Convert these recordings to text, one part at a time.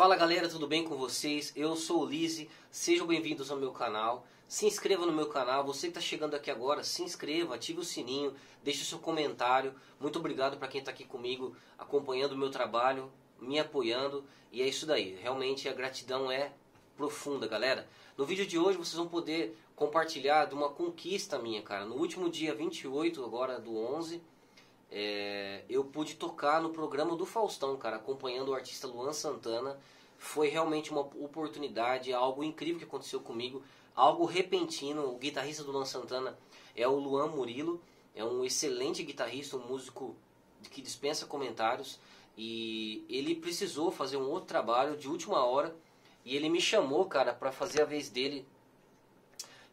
Fala galera, tudo bem com vocês? Eu sou o Lise, sejam bem-vindos ao meu canal. Se inscreva no meu canal, você que está chegando aqui agora, se inscreva, ative o sininho, deixe o seu comentário. Muito obrigado para quem está aqui comigo, acompanhando o meu trabalho, me apoiando. E é isso daí, realmente a gratidão é profunda, galera. No vídeo de hoje vocês vão poder compartilhar de uma conquista minha, cara. No último dia 28 agora do 11, é, eu pude tocar no programa do Faustão, cara, acompanhando o artista Luan Santana. Foi realmente uma oportunidade, algo incrível que aconteceu comigo, algo repentino. O guitarrista do Luan Santana é o Luan Murilo, é um excelente guitarrista, um músico que dispensa comentários. E ele precisou fazer um outro trabalho de última hora e ele me chamou, cara, para fazer a vez dele.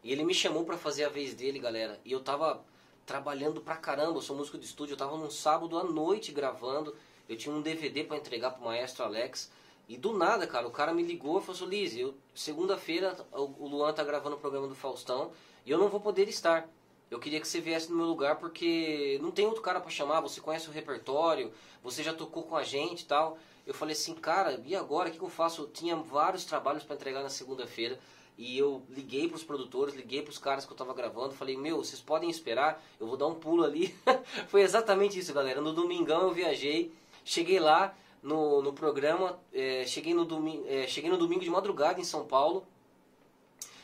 E ele me chamou para fazer a vez dele, galera. E eu tava trabalhando pra caramba, eu sou músico de estúdio, eu tava num sábado à noite gravando, eu tinha um DVD para entregar pro maestro Alex, e do nada, cara, o cara me ligou e falou assim, Liz, eu segunda-feira o Luan tá gravando o programa do Faustão, e eu não vou poder estar. Eu queria que você viesse no meu lugar porque não tem outro cara para chamar, você conhece o repertório, você já tocou com a gente e tal. Eu falei assim, cara, e agora o que, que eu faço? Eu tinha vários trabalhos para entregar na segunda-feira. E eu liguei para os produtores, liguei para os caras que eu estava gravando, falei, meu, vocês podem esperar, eu vou dar um pulo ali. Foi exatamente isso, galera. No domingão eu viajei, cheguei lá no, no programa, é, cheguei, no domingo, é, cheguei no domingo de madrugada em São Paulo,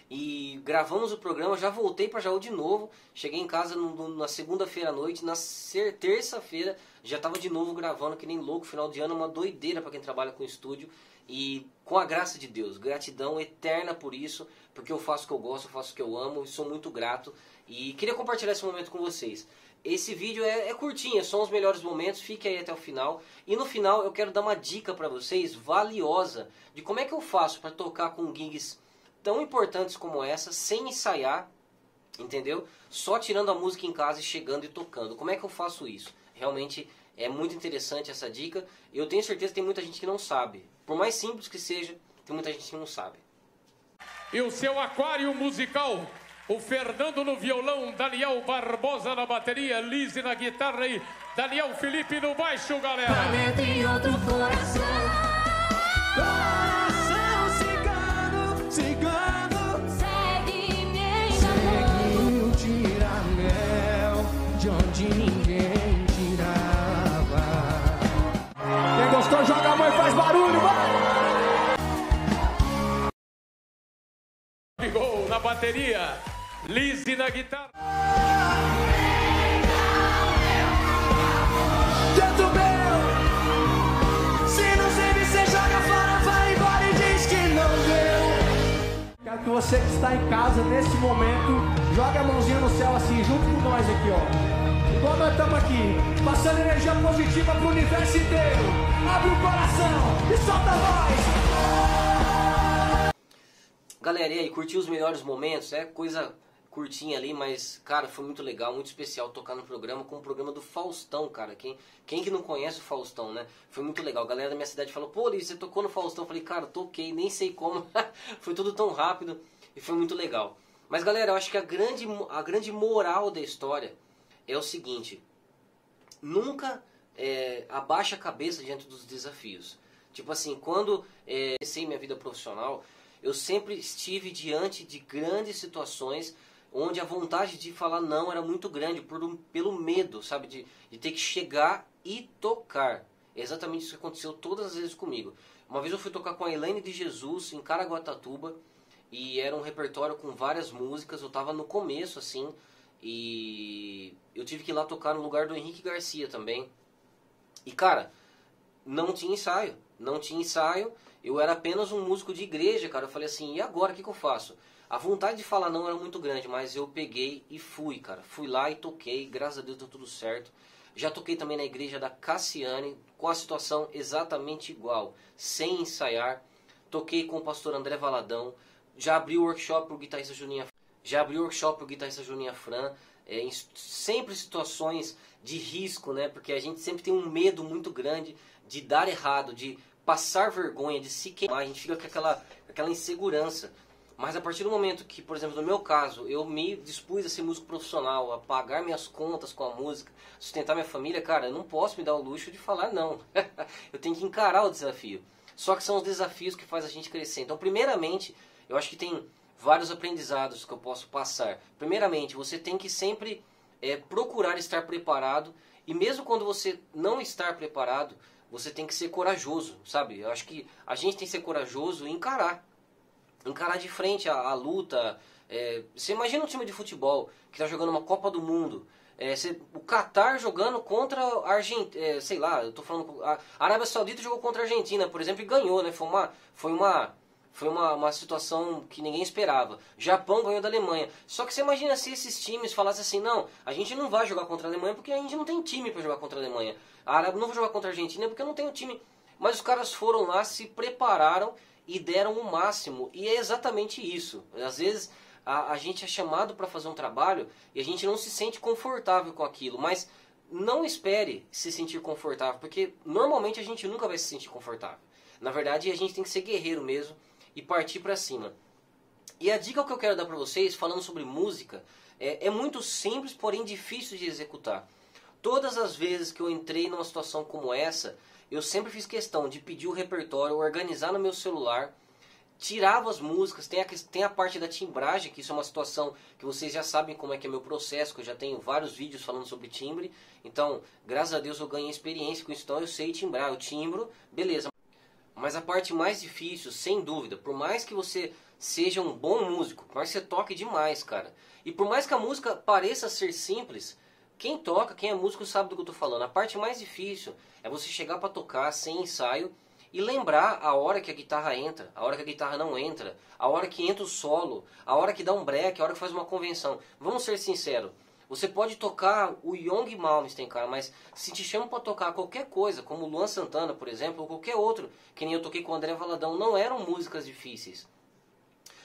e gravamos o programa, já voltei para Jaú de novo, cheguei em casa no, no, na segunda-feira à noite, na terça-feira já estava de novo gravando que nem louco, final de ano uma doideira para quem trabalha com estúdio e com a graça de Deus, gratidão eterna por isso, porque eu faço o que eu gosto, eu faço o que eu amo sou muito grato e queria compartilhar esse momento com vocês. Esse vídeo é, é curtinho, são os melhores momentos, fique aí até o final. E no final eu quero dar uma dica para vocês valiosa de como é que eu faço para tocar com gigs tão importantes como essa sem ensaiar, entendeu? Só tirando a música em casa e chegando e tocando. Como é que eu faço isso? Realmente é muito interessante essa dica. Eu tenho certeza que tem muita gente que não sabe. Por mais simples que seja, tem muita gente que não sabe. E o seu aquário musical o Fernando no violão, Daniel Barbosa na bateria, Lise na guitarra e Daniel Felipe no baixo, galera. outro coração. Bateria, Lizzy na guitarra. Tanto meu, se não você joga fora, vai embora e diz que não deu. Você que está em casa nesse momento, jogue a mãozinha no céu assim, junto com nós aqui, ó. Igual nós estamos aqui, passando energia positiva pro universo inteiro. Abre o coração e solta a voz. Galera, e aí, curtiu os melhores momentos? É coisa curtinha ali, mas, cara, foi muito legal, muito especial tocar no programa com o programa do Faustão, cara. Quem, quem que não conhece o Faustão, né? Foi muito legal. A galera da minha cidade falou, pô, Liz, você tocou no Faustão? Eu falei, cara, toquei, nem sei como. foi tudo tão rápido e foi muito legal. Mas, galera, eu acho que a grande, a grande moral da história é o seguinte: nunca é, abaixa a cabeça diante dos desafios. Tipo assim, quando é, comecei minha vida profissional, eu sempre estive diante de grandes situações onde a vontade de falar não era muito grande por pelo medo, sabe, de, de ter que chegar e tocar. É exatamente isso que aconteceu todas as vezes comigo. Uma vez eu fui tocar com a Elaine de Jesus em Caraguatatuba e era um repertório com várias músicas. Eu estava no começo assim e eu tive que ir lá tocar no lugar do Henrique Garcia também. E cara, não tinha ensaio, não tinha ensaio eu era apenas um músico de igreja, cara. Eu falei assim, e agora o que, que eu faço? A vontade de falar não era muito grande, mas eu peguei e fui, cara. Fui lá e toquei, graças a Deus deu tudo certo. Já toquei também na igreja da Cassiane, com a situação exatamente igual, sem ensaiar. Toquei com o pastor André Valadão. Já abri o workshop pro guitarrista Juninha Já abri o workshop pro guitarrista Juninha Fran. É, em, sempre situações de risco, né? Porque a gente sempre tem um medo muito grande de dar errado, de passar vergonha, de se queimar, a gente fica com aquela, aquela insegurança. Mas a partir do momento que, por exemplo, no meu caso, eu me dispus a ser músico profissional, a pagar minhas contas com a música, sustentar minha família, cara, eu não posso me dar o luxo de falar não. eu tenho que encarar o desafio. Só que são os desafios que faz a gente crescer. Então, primeiramente, eu acho que tem vários aprendizados que eu posso passar. Primeiramente, você tem que sempre é, procurar estar preparado e mesmo quando você não estar preparado, você tem que ser corajoso, sabe? Eu acho que a gente tem que ser corajoso e encarar. Encarar de frente a, a luta. É, você imagina um time de futebol que está jogando uma Copa do Mundo. É, você, o Qatar jogando contra a Argentina, é, sei lá, eu tô falando. A Arábia Saudita jogou contra a Argentina, por exemplo, e ganhou, né? Foi uma, foi uma, foi uma, uma situação que ninguém esperava. Japão ganhou da Alemanha. Só que você imagina se esses times falassem assim: não, a gente não vai jogar contra a Alemanha porque a gente não tem time para jogar contra a Alemanha. A Arábia não vai jogar contra a Argentina porque não tem time. Mas os caras foram lá, se prepararam e deram o máximo. E é exatamente isso. Às vezes a, a gente é chamado para fazer um trabalho e a gente não se sente confortável com aquilo. Mas não espere se sentir confortável, porque normalmente a gente nunca vai se sentir confortável. Na verdade, a gente tem que ser guerreiro mesmo e partir para cima. E a dica que eu quero dar para vocês, falando sobre música, é, é muito simples, porém difícil de executar. Todas as vezes que eu entrei numa situação como essa, eu sempre fiz questão de pedir o repertório, organizar no meu celular, tirava as músicas, tem a, tem a parte da timbragem, que isso é uma situação que vocês já sabem como é que é meu processo, que eu já tenho vários vídeos falando sobre timbre. Então, graças a Deus eu ganhei experiência com isso, então eu sei timbrar, eu timbro, beleza. Mas a parte mais difícil, sem dúvida, por mais que você seja um bom músico, por mais que você toque demais, cara, e por mais que a música pareça ser simples, quem toca, quem é músico sabe do que eu estou falando. A parte mais difícil é você chegar para tocar sem ensaio e lembrar a hora que a guitarra entra, a hora que a guitarra não entra, a hora que entra o solo, a hora que dá um break, a hora que faz uma convenção. Vamos ser sinceros. Você pode tocar o Young Malmsteen, cara, mas se te chamam para tocar qualquer coisa, como Luan Santana, por exemplo, ou qualquer outro, que nem eu toquei com o André Valadão, não eram músicas difíceis.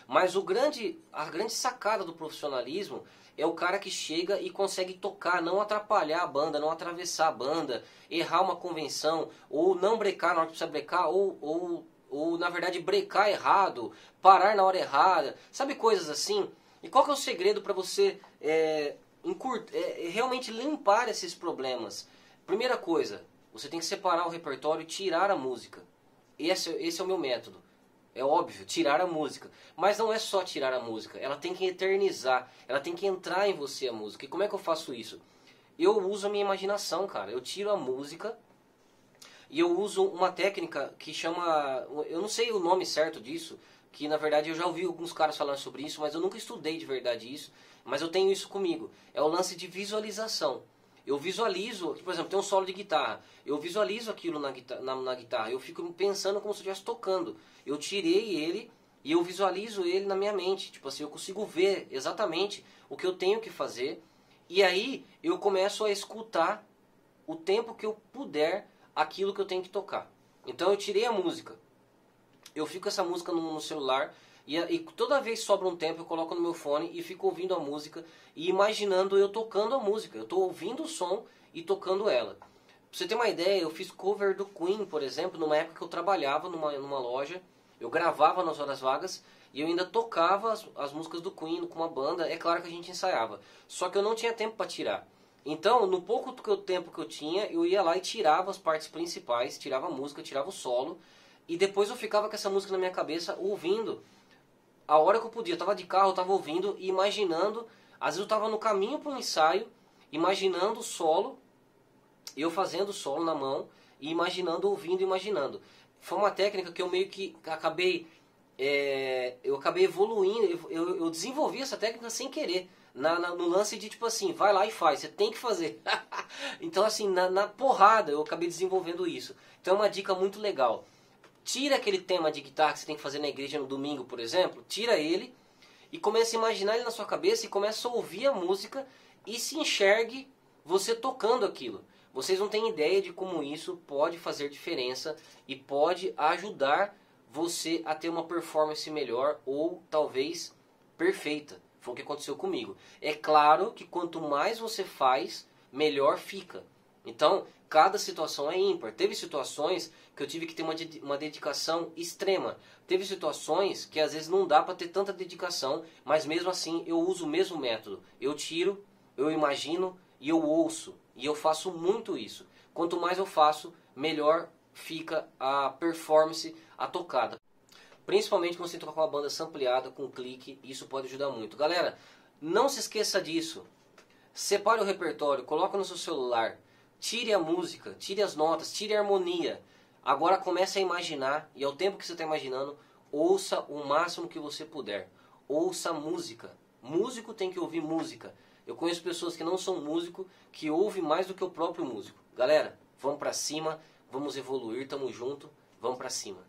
Mas o grande, a grande sacada do profissionalismo é o cara que chega e consegue tocar, não atrapalhar a banda, não atravessar a banda, errar uma convenção, ou não brecar na hora que precisa brecar, ou, ou, ou na verdade brecar errado, parar na hora errada, sabe coisas assim? E qual que é o segredo para você é, é, é, realmente limpar esses problemas? Primeira coisa, você tem que separar o repertório e tirar a música. Esse, esse é o meu método. É óbvio, tirar a música. Mas não é só tirar a música, ela tem que eternizar, ela tem que entrar em você a música. E como é que eu faço isso? Eu uso a minha imaginação, cara. Eu tiro a música e eu uso uma técnica que chama. Eu não sei o nome certo disso, que na verdade eu já ouvi alguns caras falando sobre isso, mas eu nunca estudei de verdade isso. Mas eu tenho isso comigo. É o lance de visualização. Eu visualizo, por exemplo, tem um solo de guitarra. Eu visualizo aquilo na guitarra, na, na guitarra. Eu fico pensando como se eu estivesse tocando. Eu tirei ele e eu visualizo ele na minha mente. Tipo assim, eu consigo ver exatamente o que eu tenho que fazer. E aí eu começo a escutar o tempo que eu puder aquilo que eu tenho que tocar. Então eu tirei a música. Eu fico essa música no, no celular e, e, toda vez sobra um tempo eu coloco no meu fone e fico ouvindo a música e imaginando eu tocando a música. Eu estou ouvindo o som e tocando ela. Pra você ter uma ideia, eu fiz cover do Queen, por exemplo, numa época que eu trabalhava numa, numa loja. Eu gravava nas horas vagas e eu ainda tocava as, as músicas do Queen com uma banda. É claro que a gente ensaiava. Só que eu não tinha tempo para tirar. Então, no pouco tempo que eu tinha, eu ia lá e tirava as partes principais, tirava a música, tirava o solo. E depois eu ficava com essa música na minha cabeça, ouvindo a hora que eu podia. Eu tava de carro, eu tava ouvindo e imaginando. Às vezes eu tava no caminho para um ensaio, imaginando o solo, eu fazendo o solo na mão e imaginando, ouvindo, imaginando. Foi uma técnica que eu meio que acabei, é, eu acabei evoluindo, eu, eu, desenvolvi essa técnica sem querer. Na, na, no lance de tipo assim, vai lá e faz, você tem que fazer. então assim, na, na porrada eu acabei desenvolvendo isso. Então é uma dica muito legal. Tira aquele tema de guitarra que você tem que fazer na igreja no domingo, por exemplo, tira ele e comece a imaginar ele na sua cabeça e comece a ouvir a música e se enxergue você tocando aquilo. Vocês não têm ideia de como isso pode fazer diferença e pode ajudar você a ter uma performance melhor ou talvez perfeita. Foi o que aconteceu comigo. É claro que quanto mais você faz, melhor fica. Então, cada situação é ímpar. Teve situações que eu tive que ter uma, uma dedicação extrema. Teve situações que às vezes não dá para ter tanta dedicação, mas mesmo assim eu uso o mesmo método. Eu tiro, eu imagino e eu ouço. E eu faço muito isso. Quanto mais eu faço, melhor fica a performance, a tocada. Principalmente quando você toca com uma banda sampleada, com clique, isso pode ajudar muito. Galera, não se esqueça disso. Separe o repertório, coloque no seu celular, tire a música, tire as notas, tire a harmonia. Agora comece a imaginar, e ao tempo que você está imaginando, ouça o máximo que você puder. Ouça música. Músico tem que ouvir música. Eu conheço pessoas que não são músico, que ouvem mais do que o próprio músico. Galera, vamos para cima, vamos evoluir, tamo junto, vamos para cima.